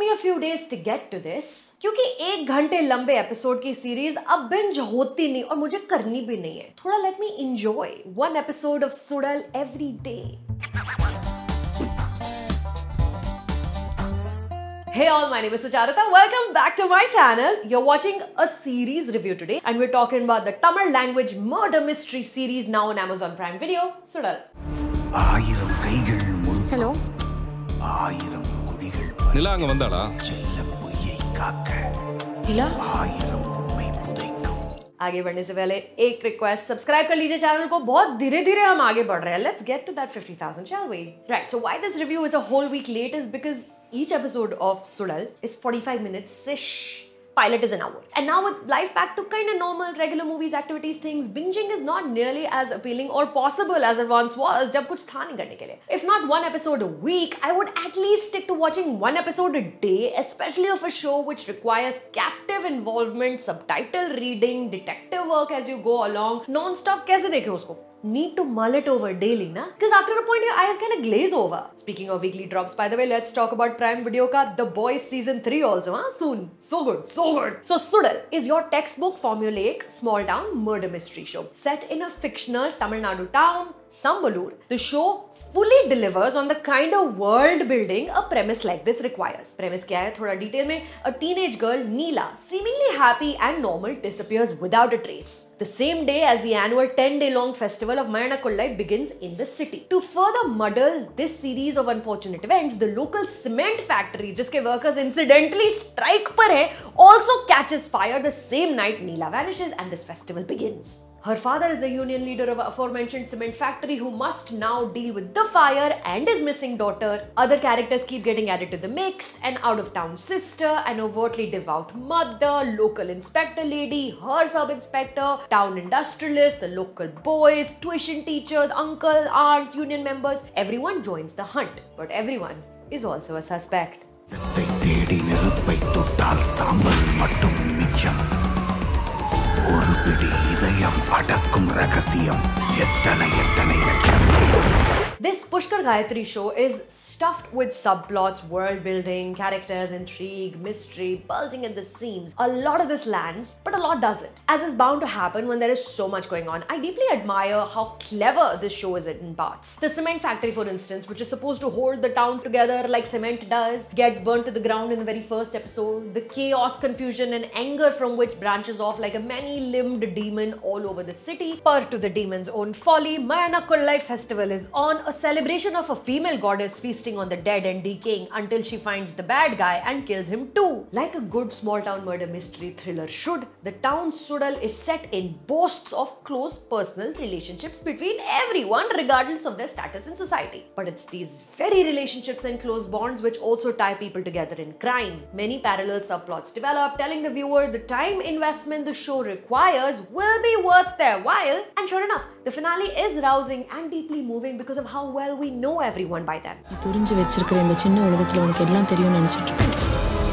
me a few days to get to this क्योंकि एक घंटे लंबे एपिसोड की सीरीज़ अब बिंज होती नहीं और मुझे करनी भी नहीं है थोड़ा let me enjoy one episode of Suzhal every day Hey all, my name is Sucharita. Welcome back to my channel. You're watching a series review today and we're talking about the Tamil language murder mystery series now on Amazon Prime Video, Sudal. Hello. கைகள் முறு hello ஆயிரம் குடிகள் நிலா அங்க வந்தாளா செல்ல பொய்யை காக்க நிலா ஆயிரம் உண்மை புதைக்கும் आगे बढ़ने से पहले एक रिक्वेस्ट सब्सक्राइब कर लीजिए चैनल को बहुत धीरे धीरे हम आगे बढ़ रहे हैं let's get to that 50000 shall we right so why this review is a whole week late is because each episode of Sudal is 45 minutes ish pilot is an hour and now with life back to kind of normal regular movies activities things binging is not nearly as appealing or possible as it once was जब कुछ था नहीं करने के लिए if not one episode a week I would at least stick to watching one episode a day especially of a show which requires captive involvement subtitle reading detective work as you go along non-stop कैसे देखे उसको need to mull it over daily, na? Because after a point, your eyes kind of glaze over. Speaking of weekly drops, by the way, let's talk about Prime Video ka The Boys season 3 also, huh? Soon. So good, so good. So, Suzhal is your textbook formulaic small town murder mystery show set in a fictional Tamil Nadu town, Sambalur. The show fully delivers on the kind of world building a premise like this requires. Premise क्या है थोड़ा detail में a teenage girl Neela seemingly happy and normal disappears without a trace. The same day as the annual 10-day long festival of Mayanakollai begins in the city. To further muddle this series of unfortunate events, the local cement factory जिसके workers incidentally strike पर है also catches fire the same night Neela vanishes and this festival begins. Her father is the union leader of aforementioned cement factory who must now deal with the fire and his missing daughter. Other characters keep getting added to the mix an out of town sister, an overtly devout mother, local inspector lady, her sub inspector, town industrialist, the local boys, tuition teachers, uncle, aunt, union members. Everyone joins the hunt, but everyone is also a suspect. ஒரு பிடி இதயம் அடக்கும் ரகசியம். எத்தனை எத்தனை லட்சம்? This Pushkar Gayatri show is stuffed with subplots, world building, characters, intrigue, mystery, bulging at the seams. A lot of this lands, but a lot doesn't. As is bound to happen when there is so much going on. I deeply admire how clever this show is in parts. The cement factory, for instance, which is supposed to hold the town together like cement does, gets burnt to the ground in the very first episode. The chaos, confusion, and anger from which branches off like a many-limbed demon all over the city. Per to the demon's own folly, Mayana Kollai festival is on, a celebration of a female goddess feasting on the dead and decaying until she finds the bad guy and kills him too. Like a good small town murder mystery thriller should, the town Suzhal is set in boasts of close personal relationships between everyone regardless of their status in society. But it's these very relationships and close bonds which also tie people together in crime. Many parallel subplots develop, telling the viewer the time investment the show requires will be worth their while. And sure enough, the finale is rousing and deeply moving because of how well we know everyone by then. நீ புரிஞ்சு வச்சிருக்கிற இந்த சின்ன உலகத்துல உனக்கு எல்லாம் தெரியும்னு நினைச்சிட்டு இருக்கேன்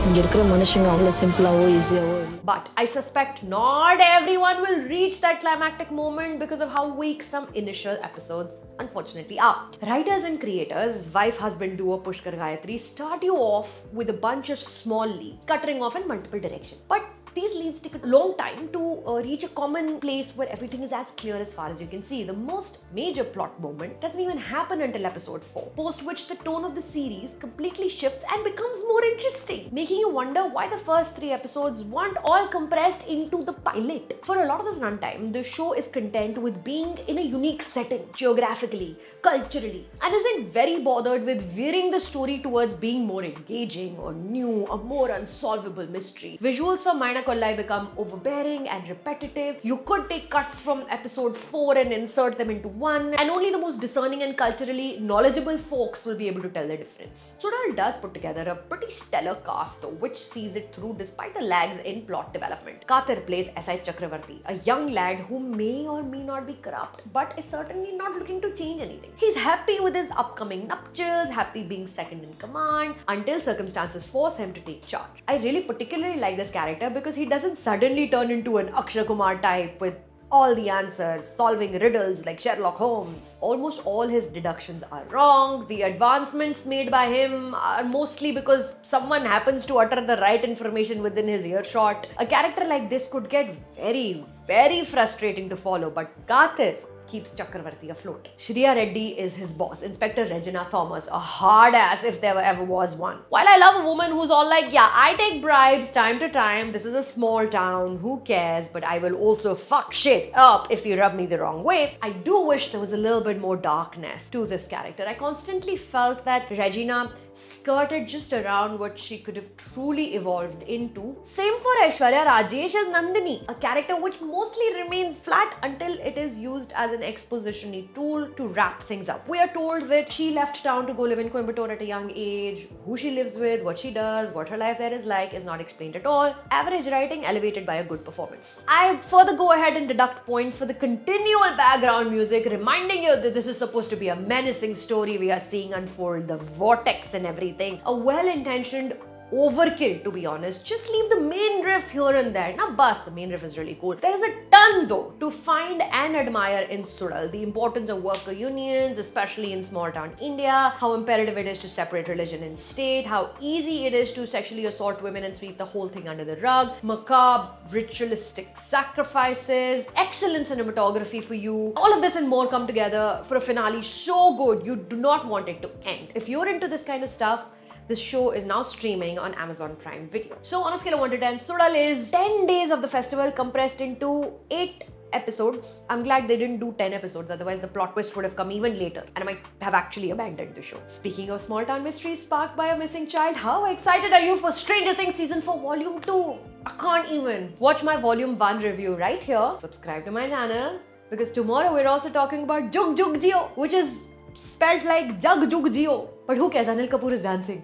இங்க இருக்கிற மனுஷங்க அவ்வளவு சிம்பிளாவோ ஈஸியாவோ But I suspect not everyone will reach that climactic moment because of how weak some initial episodes unfortunately are. Writers and creators, wife husband duo Pushkar Gayatri, start you off with a bunch of small leads, scuttering off in multiple directions. But these leads take a long time to uh, reach a common place where everything is as clear as far as you can see. The most major plot moment doesn't even happen until episode 4, post which the tone of the series completely shifts and becomes more interesting, making you wonder why the first three episodes weren't all compressed into the pilot. For a lot of this runtime, the show is content with being in a unique setting, geographically, culturally, and isn't very bothered with veering the story towards being more engaging or new or more unsolvable mystery. Visuals for Mayana Kollai become overbearing and repetitive. You could take cuts from episode 4 and insert them into one, and only the most discerning and culturally knowledgeable folks will be able to tell the difference. Suzhal does put together a pretty stellar cast, though, which sees it through despite the lags in plot development. Kathir plays S.I. Chakravarti, a young lad who may or may not be corrupt, but is certainly not looking to change anything. He's happy with his upcoming nuptials, happy being second in command, until circumstances force him to take charge. I really particularly like this character because he doesn't suddenly turn into an Akshay Kumar type with all the answers, solving riddles like Sherlock Holmes. Almost all his deductions are wrong. The advancements made by him are mostly because someone happens to utter the right information within his earshot. A character like this could get very, very frustrating to follow, but Kathir keeps Chakravarti afloat. Shriya Reddy is his boss, Inspector Regina Thomas, a hard ass if there ever was one. While I love a woman who's all like, yeah, I take bribes time to time, this is a small town, who cares, but I will also fuck shit up if you rub me the wrong way, I do wish there was a little bit more darkness to this character. I constantly felt that Regina skirted just around what she could have truly evolved into. Same for Aishwarya Rajesh as Nandini, a character which mostly remains flat until it is used as an exposition tool to wrap things up. We are told that she left town to go live in Coimbatore at a young age, who she lives with, what she does, what her life there is like is not explained at all. Average writing elevated by a good performance. I further go ahead and deduct points for the continual background music, reminding you that this is supposed to be a menacing story we are seeing unfold, the vortex and everything. A well-intentioned overkill to be honest. Just leave the main riff here and there. Now bus, the main riff is really cool. There is a ton though to find and admire in Suzhal. The importance of worker unions, especially in small town India, how imperative it is to separate religion and state, how easy it is to sexually assault women and sweep the whole thing under the rug, macabre, ritualistic sacrifices, excellent cinematography for you. All of this and more come together for a finale so good you do not want it to end. If you're into this kind of stuff, this show is now streaming on Amazon Prime Video. So on a scale of 1 to 10, Suzhal is 10 days of the festival compressed into 8 episodes. I'm glad they didn't do 10 episodes, otherwise the plot twist would have come even later and I might have actually abandoned the show. Speaking of small town mysteries sparked by a missing child, how excited are you for Stranger Things Season 4 Volume 2? I can't even. Watch my Volume 1 review right here. Subscribe to my channel because tomorrow we're also talking about Jug Jug Jio, which is spelled like Jug Jug Jio. But who cares? Anil Kapoor is dancing.